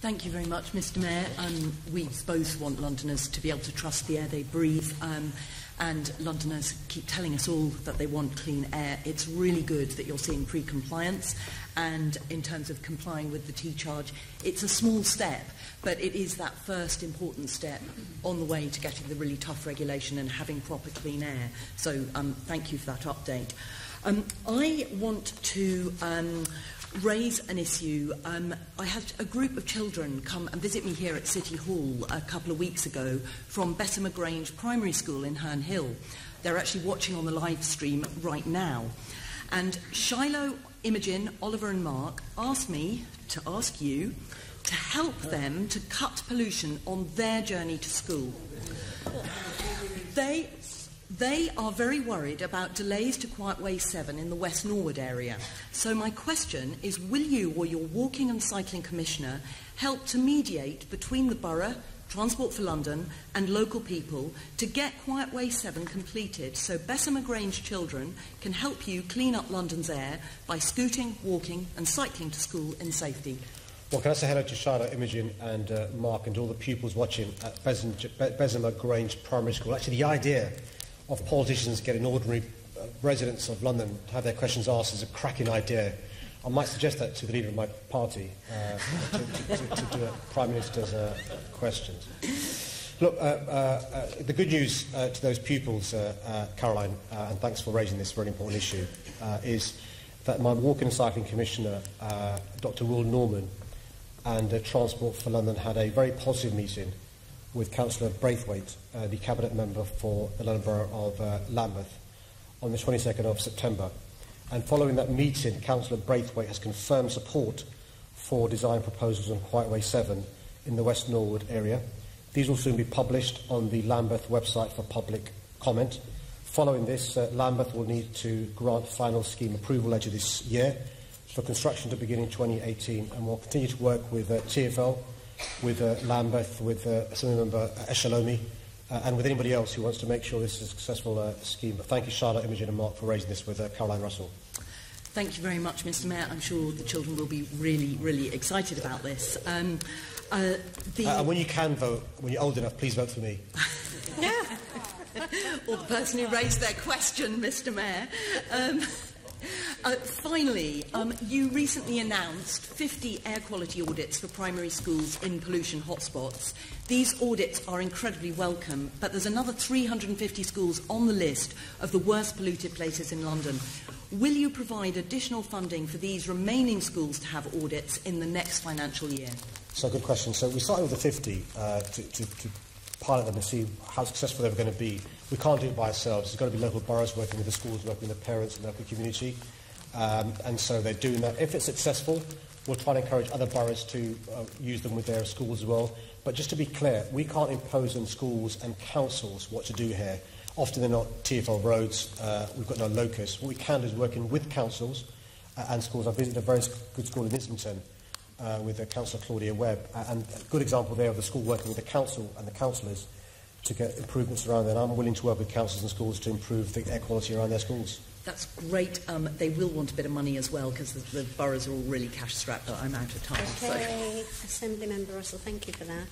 Thank you very much, Mr Mayor. Um, we both want Londoners to be able to trust the air they breathe. Um, and Londoners keep telling us all that they want clean air. It's really good that you're seeing pre-compliance and in terms of complying with the T-charge, it's a small step, but it is that first important step on the way to getting the really tough regulation and having proper clean air. So um, thank you for that update. Um, I want to um, raise an issue. Um, I had a group of children come and visit me here at City Hall a couple of weeks ago from Bessemer Grange Primary School in Herne Hill. They're actually watching on the live stream right now. And Shiloh, Imogen, Oliver, and Mark asked me to ask you to help them to cut pollution on their journey to school. They are very worried about delays to Quiet Way 7 in the West Norwood area. So, my question is Will you or your Walking and Cycling Commissioner help to mediate between the Borough, Transport for London, and local people to get Quiet Way 7 completed so Bessemer Grange children can help you clean up London's air by scooting, walking, and cycling to school in safety? Well, can I say hello to Charlotte, Imogen, and uh, Mark, and all the pupils watching at Bessemer Grange Primary School? Actually, the idea of politicians getting ordinary uh, residents of London to have their questions asked is a cracking idea. I might suggest that to the leader of my party uh, to, to, to, to, do a Prime Minister's uh, questions. Look, uh, uh, uh, the good news to those pupils, Caroline, and thanks for raising this very important issue, is that my Walking and Cycling Commissioner, Dr Will Norman, and Transport for London had a very positive meeting with Councillor Brathwaite, uh, the Cabinet Member for the London Borough of uh, Lambeth, on the 22nd of September. And following that meeting, Councillor Brathwaite has confirmed support for design proposals on Quiet Way 7 in the West Norwood area. These will soon be published on the Lambeth website for public comment. Following this, uh, Lambeth will need to grant final scheme approval later this year for construction to begin in 2018 and will continue to work with uh, TfL with uh, Lambeth, with uh, Assembly Member uh, Eshalomi, uh, and with anybody else who wants to make sure this is a successful uh, scheme. But thank you, Charlotte, Imogen and Mark, for raising this with uh, Caroline Russell. Thank you very much, Mr Mayor. I'm sure the children will be really, really excited about this. Um, uh, the... uh, and when you can vote, when you're old enough, please vote for me. yeah. or the person who raised their question, Mr Mayor. Um, Uh, finally, um, you recently announced 50 air quality audits for primary schools in pollution hotspots. These audits are incredibly welcome, but there's another 350 schools on the list of the worst polluted places in London. Will you provide additional funding for these remaining schools to have audits in the next financial year? So, good question. So, we started with the 50 uh, to, to, to pilot them and see how successful they were going to be. We can't do it by ourselves. There's got to be local boroughs working with the schools, working with the parents and the local community. Um, and so they're doing that. If it's successful, we'll try and encourage other boroughs to uh, use them with their schools as well. But just to be clear, we can't impose on schools and councils what to do here. Often they're not TFL roads, uh, we've got no locus. What we can do is working with councils uh, and schools. I visited a very good school in Islington uh, with uh, Councillor Claudia Webb, and a good example there of the school working with the council and the councillors to get improvements around that. I'm willing to work with councils and schools to improve the air quality around their schools. That's great. Um, they will want a bit of money as well because the, the boroughs are all really cash strapped, but I'm out of time. Okay, so. Assembly Member Russell, thank you for that.